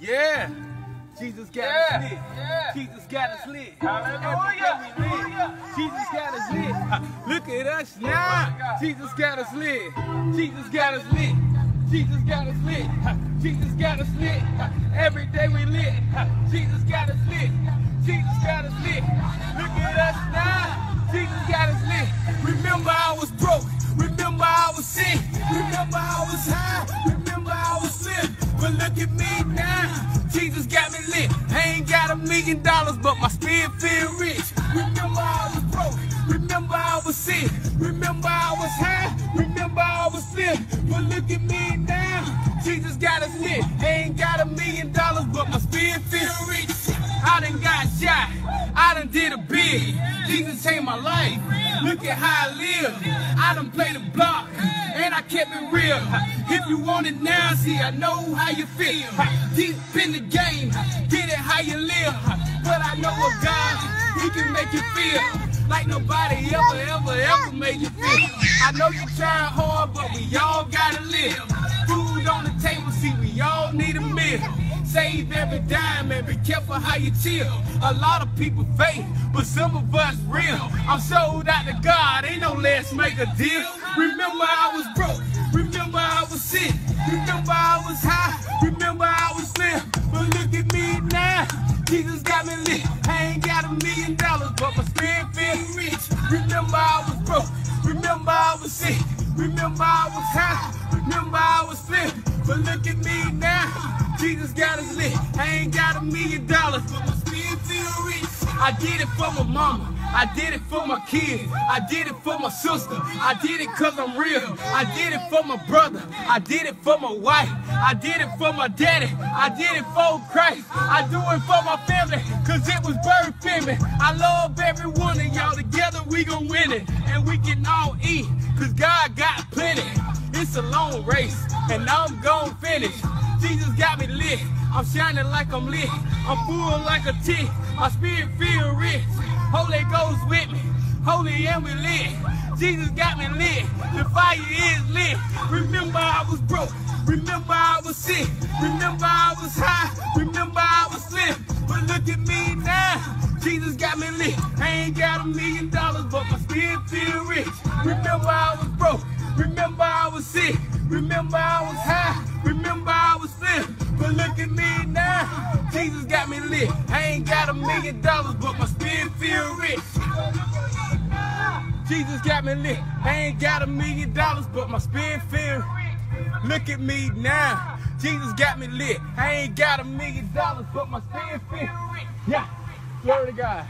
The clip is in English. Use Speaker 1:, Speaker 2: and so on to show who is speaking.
Speaker 1: Yeah. Jesus got
Speaker 2: Yeah,
Speaker 1: us lit.
Speaker 2: yeah.
Speaker 1: Jesus got us lit.
Speaker 2: Hallelujah.
Speaker 1: Every day we lit. Jesus got us lit. Ha, Look at us now. Jesus got us lit. Jesus got us lit. Jesus got us lit. Ha, Jesus got us lit. Ha, Every day we lit. Jesus got us lit. Jesus got us lit. Look at us now. Jesus got us lit. Remember I was broke. Remember I was sick. Remember I was high. Look at me now. Jesus got me lit. I ain't got a million dollars, but my spirit feel rich. Remember I was broke. Remember I was sick. Remember I was high. Remember I was slim. But look at me now. Jesus got us lit. I ain't got a million dollars, but my spirit feel rich. I done got shot. I done did a bid. Jesus changed my life. Look at how I live. I done played the block. Kept it real. If you want it now, see, I know how you feel. Deep in the game, get it how you live. But I know a God, He can make you feel like nobody ever, ever, ever made you feel. I know you're trying hard, but we all gotta live. Save every dime and be careful how you chill. A lot of people fake, but some of us real. I'm sold out to God, ain't no let's make a deal. Remember I was broke, remember I was sick, remember I was high, remember I was slim. But look at me now, Jesus got me lit. I ain't got a million dollars, but my spirit feels rich. Remember I was broke, remember I was sick, remember I was high, remember I was slim. But look at me now. Jesus got us lit. I ain't got a million dollars, but my spirit feel rich. I did it for my mama. I did it for my kids. I did it for my sister. I did it cause I'm real. I did it for my brother. I did it for my wife. I did it for my daddy. I did it for Christ. I do it for my family cause it was birthed in me. I love every one of y'all. Together we gon' win it. And we can all eat cause God got plenty. It's a long race and I'm gon' finish. Jesus got me lit. I'm shining like I'm lit. I'm full like a tick. My spirit feel rich. Holy Ghost with me. Holy and we lit. Jesus got me lit. The fire is lit. Remember I was broke. Remember I was sick. Remember I was high. Remember I was slim. But look at me now. Jesus got me lit. I ain't got a million dollars, but my spirit feel rich. Remember I was broke. Remember I was sick. Remember I was high. Remember I was. But look at me now. Jesus got me lit. I ain't got a million dollars, but my spirit feel rich. Jesus got me lit. I ain't got a million dollars, but my spirit feel. Look at me now. Jesus got me lit. I ain't got a million dollars, but my spirit feel. rich. Yeah. Glory to God.